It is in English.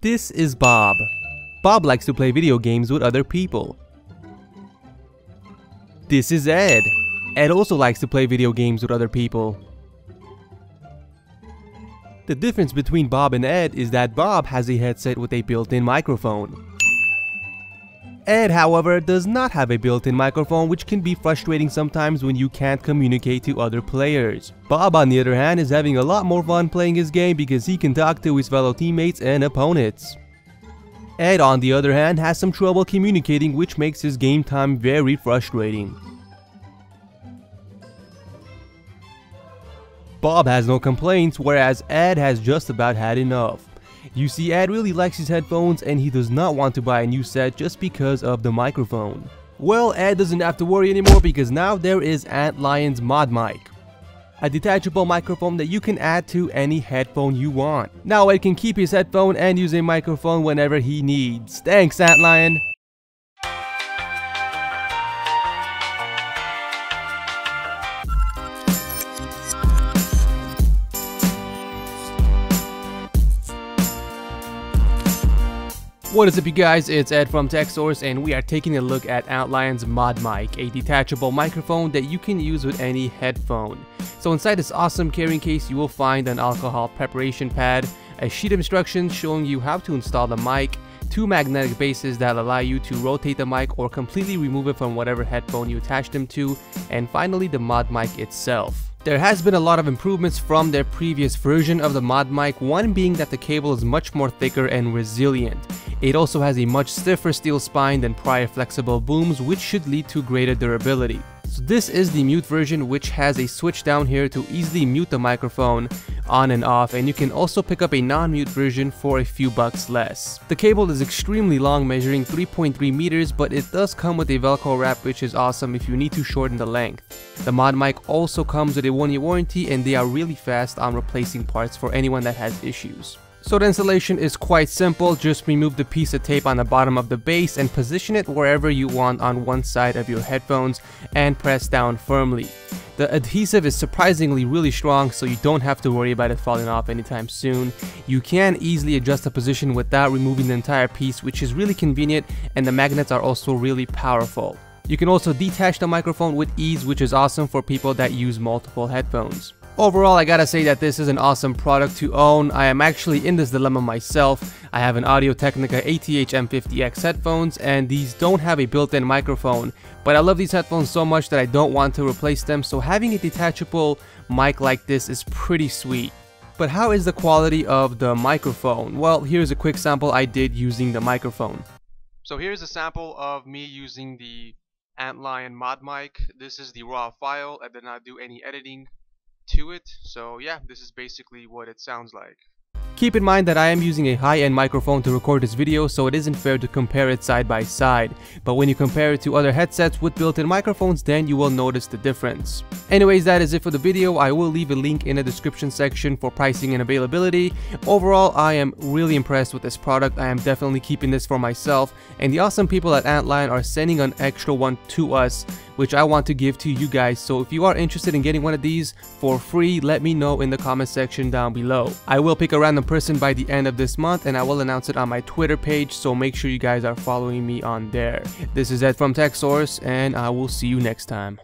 This is Bob. Bob likes to play video games with other people. This is Ed. Ed also likes to play video games with other people. The difference between Bob and Ed is that Bob has a headset with a built-in microphone. Ed, however, does not have a built-in microphone which can be frustrating sometimes when you can't communicate to other players. Bob on the other hand is having a lot more fun playing his game because he can talk to his fellow teammates and opponents. Ed on the other hand has some trouble communicating which makes his game time very frustrating. Bob has no complaints whereas Ed has just about had enough. You see, Ed really likes his headphones and he does not want to buy a new set just because of the microphone. Well, Ed doesn't have to worry anymore because now there is Antlion's Mod Mic. A detachable microphone that you can add to any headphone you want. Now Ed can keep his headphone and use a microphone whenever he needs. Thanks Antlion! What is up you guys, it's Ed from TechSource and we are taking a look at Antlion's Mod Mic, a detachable microphone that you can use with any headphone. So inside this awesome carrying case you will find an alcohol preparation pad, a sheet of instructions showing you how to install the mic, two magnetic bases that allow you to rotate the mic or completely remove it from whatever headphone you attach them to, and finally the Mod Mic itself. There has been a lot of improvements from their previous version of the Mod Mic, one being that the cable is much more thicker and resilient. It also has a much stiffer steel spine than prior flexible booms which should lead to greater durability. So this is the mute version which has a switch down here to easily mute the microphone on and off and you can also pick up a non-mute version for a few bucks less. The cable is extremely long measuring 3.3 meters but it does come with a velcro wrap which is awesome if you need to shorten the length. The mod mic also comes with a one year warranty and they are really fast on replacing parts for anyone that has issues. So the installation is quite simple, just remove the piece of tape on the bottom of the base and position it wherever you want on one side of your headphones and press down firmly. The adhesive is surprisingly really strong so you don't have to worry about it falling off anytime soon. You can easily adjust the position without removing the entire piece which is really convenient and the magnets are also really powerful. You can also detach the microphone with ease which is awesome for people that use multiple headphones. Overall, I gotta say that this is an awesome product to own. I am actually in this dilemma myself. I have an Audio-Technica ATH M50X headphones and these don't have a built-in microphone, but I love these headphones so much that I don't want to replace them, so having a detachable mic like this is pretty sweet. But how is the quality of the microphone? Well, here's a quick sample I did using the microphone. So here's a sample of me using the Antlion mod mic. This is the raw file. I did not do any editing to it. So yeah, this is basically what it sounds like. Keep in mind that I am using a high-end microphone to record this video so it isn't fair to compare it side by side, but when you compare it to other headsets with built-in microphones then you will notice the difference. Anyways that is it for the video, I will leave a link in the description section for pricing and availability. Overall I am really impressed with this product, I am definitely keeping this for myself and the awesome people at Antlion are sending an extra one to us which I want to give to you guys. So if you are interested in getting one of these for free, let me know in the comment section down below. I will pick a random person by the end of this month and I will announce it on my Twitter page, so make sure you guys are following me on there. This is Ed from TechSource and I will see you next time.